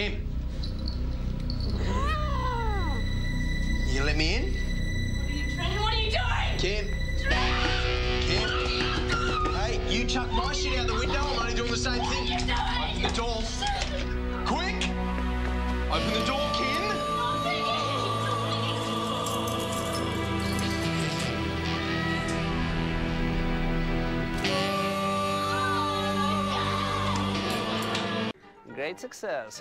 Kim. You gonna let me in? What are you doing? Kim. Kim. Hey, you chuck my shit out the window. I'm only doing the same thing. Are? Open the door. Quick! Open the door, Kim. Great success.